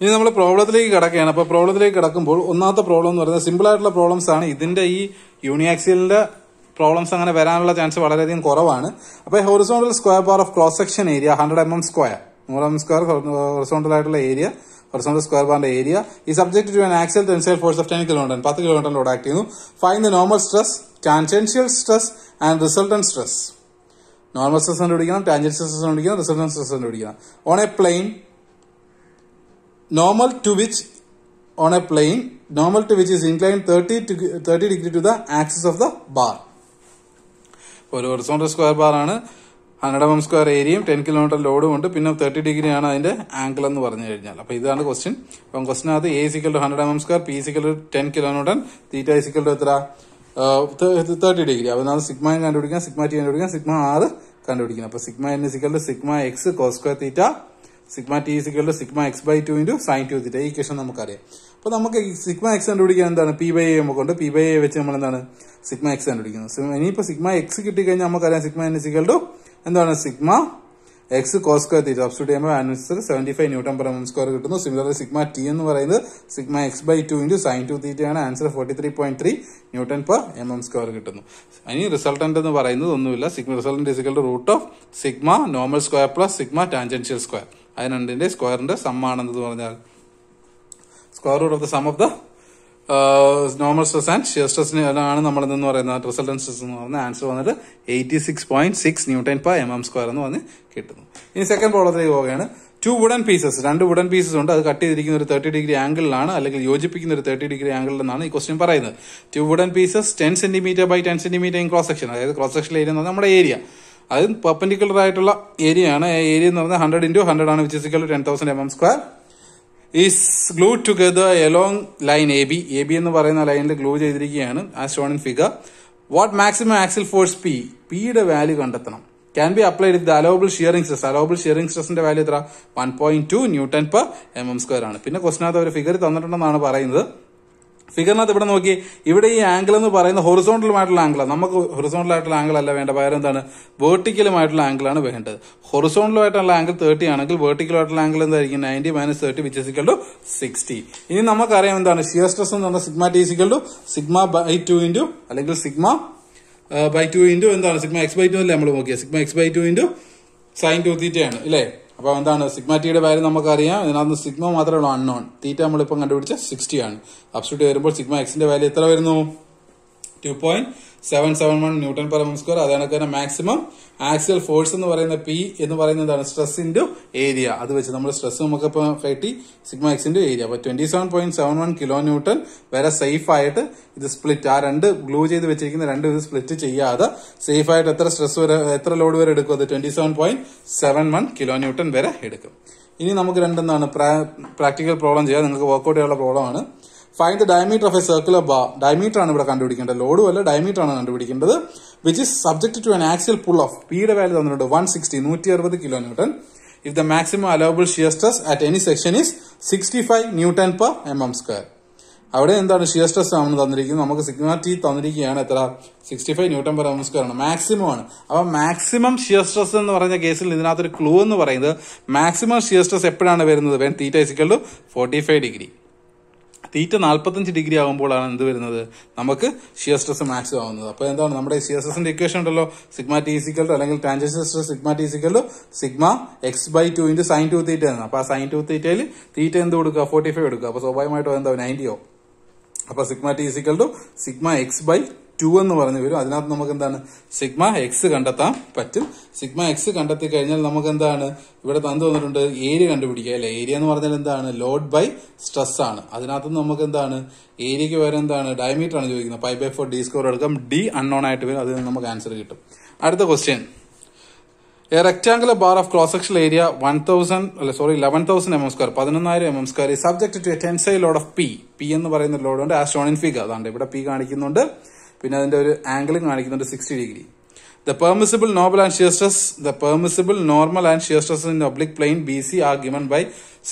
ഇനി നമ്മൾ പ്രോബ്ലത്തിലേക്ക് കിടക്കുകയാണ്. അപ്പൊ പ്രോബ്ലത്തിലേക്ക് കിടക്കുമ്പോൾ ഒന്നാമത്തെ പ്രോബ്ലം എന്ന് പറയുന്നത് സിമ്പിൾ ആയിട്ടുള്ള പ്രോബ്ലംസ് ആണ്. ഇതിന്റെ ഈ യൂണിയാക്സിയലിന്റെ പ്രോബ്ലംസ് അങ്ങനെ വരാനുള്ള ചാൻസ് വളരെയധികം കുറവാണ്. അപ്പൊ horizontal square bar of cross section area hundred M M square നൂറ് എം സ്ക്വയർ ഹൊറിസോണ്ടൽ ആയിട്ടുള്ള ഏരിയ ഹൊറിസോണ്ടൽ സ്ക്വയർ ബാറിന്റെ ഏരിയ ഈ subject to an axle tensile force of ten kilometre പത്ത് ലോഡ് ആക്ട് ചെയ്യുന്നു. Find the normal stress tangential stress and resultant stress normal stress കണ്ടുപിടിക്കണം tangential stress കണ്ടുപിടിക്കണം resultant stress കണ്ടുപിടിക്കണം. On a plane normal to which on a plane normal to which is inclined 30 to 30 degree to the axis of the bar. ഒരു horizontal square bar ആണ്. Hundred M square ഏരിയയും ten kilometre ലോഡും ഉണ്ട്. പിന്നെ thirty degree ആണ് അതിന്റെ angle എന്ന് പറഞ്ഞു കഴിഞ്ഞാൽ. അപ്പൊ ഇതാണ് ക്വസ്റ്റ്യൻ അപ്പം ക്വസ്റ്റിനകത്ത് A equal to hundred M square P equal to ten kilometre theta equal to എത്ര? തേർട്ടി ഡിഗ്രി അപ്പൊ നമ്മൾ സിഗ്മ കണ്ടുപിടിക്കാം. സിഗ്മ ടി കണ്ടുപിടിക്കാം. സിഗ്മ ആറ് കണ്ടുപിടിക്കണം. അപ്പൊ sigma N equal to sigma X cos square square theta sigma T equal to sigma X by two into sine two theta. ഈ equation നമുക്കറിയാം. അപ്പോൾ നമുക്ക് സിഗ്മ എക്സ് കണ്ടുപിടിക്കാൻ എന്താണ്? പി ബൈ എ നമുക്കുണ്ട് പി ബൈ എ വെച്ച് നമ്മൾ എന്താണ്? സിഗ്മ എക്സ് കണ്ടുപിടിക്കുന്നത് ഇനിയിപ്പോൾ ഇനിയിപ്പോ സിഗ്മ എക്സ് കിട്ടിക്കഴിഞ്ഞാൽ നമുക്കറിയാം സിഗ്മ എൻ സിക്കൽ ടു എന്താണ്? Sigma X cos square theta. Substitute ചെയ്യുമ്പോൾ answer seventy five newton per M square കിട്ടുന്നു. സിമിലർലി സിഗ്മ ടി എന്ന് പറയുന്നത് sigma X by two into sine two തീറ്റയാണ്. Answer forty three point three newton per M M square കിട്ടുന്നു. ഇനി resultant എന്ന് പറയുന്നത് ഒന്നുമില്ല. Sigma resultant is equal root of sigma normal square plus sigma tangential square അത് രണ്ടിന്റെ സ്ക്വയറിന്റെ സമ്മാണെന്ന് പറഞ്ഞാൽ square root of the sum of the normal stress and shear stress ആണ് നമ്മൾ എന്ന് പറയുന്നത് റിസൾട്ടൻ സ്ട്രെസ് എന്ന് പറഞ്ഞാൽ ആൻസർ വന്നിട്ട് eighty six point six newton per M M square എന്ന് പറഞ്ഞ് കിട്ടുന്നു. ഇനി സെക്കൻഡ് പ്രോബ്ലത്തിലേക്ക് പോവുകയാണ്. ടു വുഡൻ പീസസ് രണ്ട് വുഡൻ പീസസ് ഉണ്ട്. അത് കട്ട് ചെയ്തിരിക്കുന്ന ഒരു തേർട്ടി ഡിഗ്രി ആംഗിളിലാണ് അല്ലെങ്കിൽ യോജിപ്പിക്കുന്ന ഒരു തേർട്ടി ഡിഗ്രി ആംഗിളിലെന്നാണ് ഈ ക്വസ്റ്റ്യൻ പറയുന്നത്. Two wooden pieces ten centimetre by ten centimetre in cross section അതായത് ക്രോസ് സെക്ഷൻ ഏരിയ എന്ന് പറഞ്ഞാൽ നമ്മുടെ ഏരിയ അത് പെർപെൻഡിക്കുലർ ആയിട്ടുള്ള ഏരിയ ആണ്. ഏരിയ എന്ന് പറഞ്ഞാൽ ഹൺഡ്രഡ് ഇന്റു ഹൺഡ്രഡ് ആണ് which is equal ten thousand M M square is glue together along line A B A B എന്ന് പറയുന്ന ലൈനിൽ ഗ്ലൂ ചെയ്തിരിക്കുകയാണ് ആ shown in figure what maximum axial force P പിയുടെ വാല്യൂ കണ്ടെത്തണം. Can be applied with allowable shearing stress allowable shearing സ്ട്രെസിന്റെ value എത്ര one point two newton per M M square ആണ്. പിന്നെ ക്വസ്റ്റിനകത്ത് ഒരു ഫിഗർ തന്നിട്ടുണ്ടെന്നാണ് പറയുന്നത്. ഫിഗറിനകത്ത് ഇവിടെ നോക്കി ഇവിടെ ഈ ആംഗിൾ എന്ന് പറയുന്ന ഹൊറിസോണ്ടലുമായിട്ടുള്ള ആംഗിളാണ് നമുക്ക് ഹൊറിസോണ്ടൽ ആയിട്ടുള്ള ആംഗിൾ അല്ല വേണ്ട പകരം എന്താണ്? വേർട്ടിക്കലുമായിട്ടുള്ള ആംഗിളാണ് വേണ്ടത്. ഹൊറിസോണ്ടലുമായിട്ടുള്ള ആംഗിൾ തേർട്ടി ആണെങ്കിൽ വേർട്ടിക്കലുമായിട്ടുള്ള ആംഗിൾ എന്തായിരിക്കും? Ninety minus thirty which is equal to sixty ഇനി നമുക്കറിയാം എന്താണ്? ഷിയർ സ്ട്രെസ് എന്ന് പറഞ്ഞാൽ sigma T is equal to sigma by two into അല്ലെങ്കിൽ സിഗ്മ ബൈ ടു ഇന്റു എന്താണ്? സിഗ്മ എക്സ് ബൈ ടു അല്ലേ നമ്മൾ നോക്കിയത്? Sigma X by two into sine two തീറ്റയാണ് ഇല്ലേ അപ്പൊ എന്താണ്? സിഗ്മ ടിയുടെ വാല്യൂ നമുക്കറിയാം. ഇതിനകത്ത് സിഗ്മ മാത്രമേ ഉള്ളൂ അൺനോൺ തീറ്റ നമ്മളിപ്പം കണ്ടുപിടിച്ച സിക്സ്റ്റി ആണ്. അബ്സ്റ്റിറ്റ് വരുമ്പോൾ സിഗ്മ എക്സിന്റെ വാല്യൂ എത്ര വരുന്നു? Two point seven seven one newton per M square. അതാണ് തന്നെ മാക്സിമം ആക്സിയൽ ഫോഴ്സ് എന്ന് പറയുന്ന പി എന്ന് പറയുന്നത് എന്താണ്? സ്ട്രെസ് ഇന്റു ഏരിയ അത് വെച്ച് നമ്മൾ സ്ട്രെസ് നമുക്ക് ഇപ്പോൾ ഫൈറ്റി സിഗ്മ എക്സ് ഇന്റു ഏരിയ അപ്പൊ twenty seven point seven one kilo newton വരെ സേഫ് ആയിട്ട് ഇത് സ്പ്ലിറ്റ് ആ രണ്ട് ഗ്ലൂ ചെയ്ത് വെച്ചിരിക്കുന്ന രണ്ട് ഇത് സ്പ്ലിറ്റ് ചെയ്യാതെ സേഫ് ആയിട്ട് എത്ര സ്ട്രെസ് വരെ എത്ര ലോഡ് വരെ എടുക്കും അത് twenty seven point seven one kilo newton വരെ എടുക്കും. ഇനി നമുക്ക് രണ്ടെന്താണ് പ്രാക്ടിക്കൽ പ്രോബ്ലം ചെയ്യാം. നിങ്ങൾക്ക് വർക്ക്ഔട്ട് ചെയ്യാനുള്ള പ്രോബ്ലം ആണ്. Find the diameter of a circular bar diameter ആണ് ഇവിടെ കണ്ടുപിടിക്കേണ്ടത്. ലോഡും അല്ല ഡയമീറ്റർ ആണ് കണ്ടുപിടിക്കേണ്ടത്. Which is subject to an axial pull of പിയുടെ വാല്യൂ തന്നിട്ടുണ്ട് വൺ സിക്സ്റ്റി നൂറ്റി അറുപത് kilo newton if the maximum allowable shear stress at any section is sixty five newton per m m square അവിടെ എന്താണ് shear stress ആണ് തന്നിരിക്കുന്നത്? നമുക്ക് sigma T തന്നിരിക്കുകയാണ്. എത്ര? Sixty five newton per m square ആണ്. മാക്സിമം ആണ്. അപ്പൊ മാക്സിമം ഷിയർ സ്ട്രെസ് എന്ന് പറഞ്ഞ കേസിൽ ഇതിനകത്തൊരു ക്ലൂ എന്ന് പറയുന്നത് മാക്സിമം ഷിയർ സ്ട്രെസ് എപ്പോഴാണ് വരുന്നത്? When theta is equal to forty five degree theta നാൽപ്പത്തഞ്ച് ഡിഗ്രി ആകുമ്പോഴാണ് എന്ത് വരുന്നത്? നമുക്ക് ഷിയർ സ്ട്രെസ് മാക്സ് ആവുന്നത്. അപ്പോൾ എന്താണ് നമ്മുടെ ഷിയർ സ്ട്രെസിന്റെ ഇക്വേഷൻ ഉണ്ടല്ലോ? സിഗ്മ ടി സിക്കൽ ടു അല്ലെങ്കിൽ tangential stress sigma t equal to sigma x by two into sine two theta ആണ് അപ്പോൾ ആ സൈൻ ടു തീറ്റയിൽ തീറ്റ എന്ത് കൊടുക്കുക? ഫോർട്ടി ഫൈവ് എടുക്കുക അപ്പോൾ സ്വാഭാവികമായിട്ടും എന്താ നയന്റിയോ അപ്പൊ sigma t to sigma x by two എന്ന് പറഞ്ഞു വരും. അതിനകത്ത് നമുക്ക് എന്താണ് സിഗ്മ എക്സ് കണ്ടെത്താൻ പറ്റും. സിഗ്മ എക്സ് കണ്ടെത്തി കഴിഞ്ഞാൽ നമുക്ക് എന്താണ് ഇവിടെ തന്നു തന്നിട്ടുണ്ട് ഏരിയ കണ്ടുപിടിക്കുക. അല്ലെ? ഏരിയ എന്ന് പറഞ്ഞാൽ എന്താണ്? ലോഡ് ബൈ സ്ട്രെസ് ആണ്. അതിനകത്ത് നമുക്ക് എന്താണ് ഏരിയക്ക് വരെ എന്താണ്? ഡയമീറ്റർ ആണ് ചോദിക്കുന്നത്. Pi by four d square എടുക്കാം. ഡി അൺനോൺ ആയിട്ട് വരും. അതിൽ നമുക്ക് ആൻസർ കിട്ടും. അടുത്ത question a rectangular bar of cross section area one thousand അല്ല sorry eleven thousand m m square പതിനൊന്നായിരം m m square subject to a tensile load of p p എന്ന് പറയുന്ന ലോഡ് ഉണ്ട് ആസ്ട്രോണിൻ ഫിഗർ അതാണ് ഇവിടെ പി കാണിക്കുന്നുണ്ട്. പിന്നെ അതിന്റെ ഒരു ആംഗിളും കാണിക്കുന്നുണ്ട് sixty degree the permissible normal and shear stress the permissible normal and shear stress in oblique plane B C are given by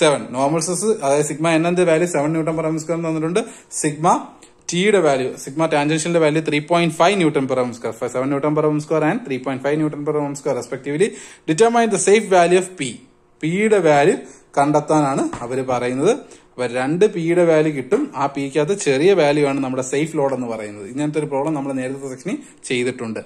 seven normal stress അതായത് sigma എന്നന്റെ value seven newton per square തന്നിട്ടുണ്ട്. Sigma ടിയുടെ value sigma ടാൻജൻഷ്യലിന്റെ value three point five newton per m square. Seven newton per square and three point five newton per square respectively determine the safe value of p പിയുടെ value കണ്ടെത്താനാണ് അവർ പറയുന്നത്. അപ്പൊ രണ്ട് പിയുടെ value കിട്ടും. ആ പിക്കകത്ത് ചെറിയ വാല്യൂ ആണ് നമ്മുടെ സേഫ് ലോഡ് എന്ന് പറയുന്നത്. ഇങ്ങനത്തെ ഒരു പ്രോബ്ലം നമ്മൾ നേരത്തെ സെക്ഷനിൽ ചെയ്തിട്ടുണ്ട്.